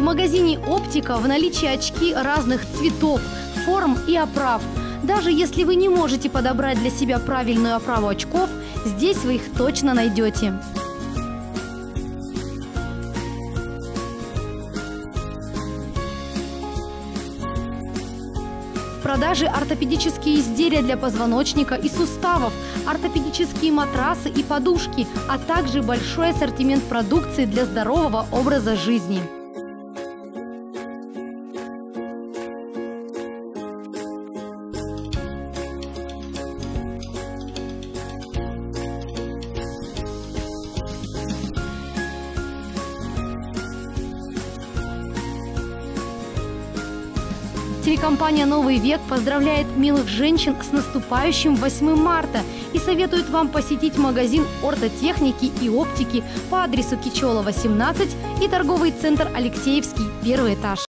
В магазине «Оптика» в наличии очки разных цветов, форм и оправ. Даже если вы не можете подобрать для себя правильную оправу очков, здесь вы их точно найдете. Продаже ортопедические изделия для позвоночника и суставов, ортопедические матрасы и подушки, а также большой ассортимент продукции для здорового образа жизни. Телекомпания «Новый век» поздравляет милых женщин с наступающим 8 марта и советует вам посетить магазин ортотехники и оптики по адресу Кичелова, 17 и торговый центр Алексеевский, первый этаж.